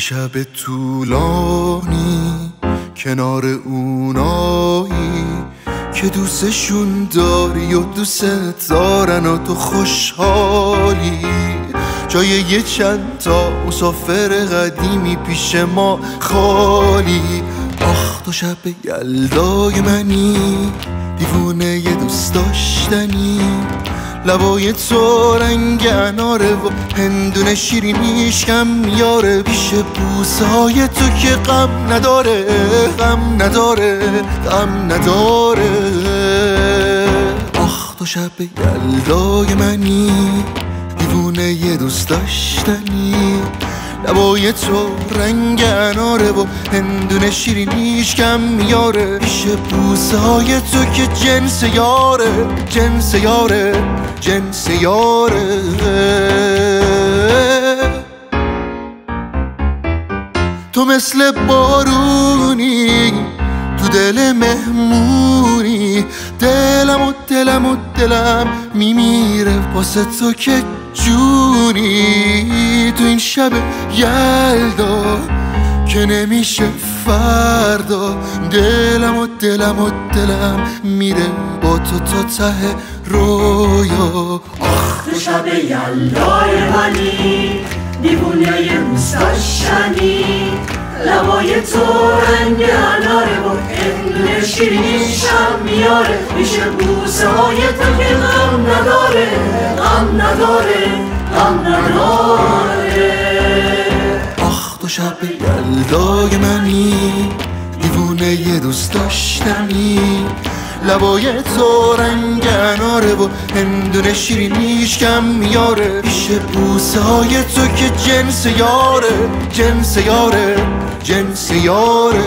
شب طولانی کنار اونایی که دوستشون داری و دوست دارن و تو خوشحالی. جای یه چند تا مسافر قدیمی پیش ما خالی. آخ تو شب یلدای منی دیوونه یه دوست داشتنی. لبای تو رنگ اناره و هندونه شیرینیش کم میاره پیش بوسه تو که غم نداره غم نداره غم نداره. آخ تو شب یلدای منی دیوونه دوست داشتنی. لبای تو رنگ اناره و هندونه شیرینیش کم میاره. پیش بوسه های تو که جنس یاره جنس یاره جنس یاره. تو مثل بارونی تو دل مهمونی. دلم و دلم و دلم میمیره واسه تو که جونی. شب یلدا که نمیشه فردا. دلم و دلم و دلم میره با تو تا ته رویا. آخ تو شب یلدای منی دیوونه یه داشتنی لبای تو رنگ اناره و هندونه شیرینیشم میاره. میشه بوسه های تو که غم نداره غم نداره غم نداره. شب یلدای منی دیوونه یه دوست داشتنی. لبای تو رنگ اناره و هندونه شیرینیش کم میاره. پیش بوسه تو که جنس یاره جنس یاره جنس یاره.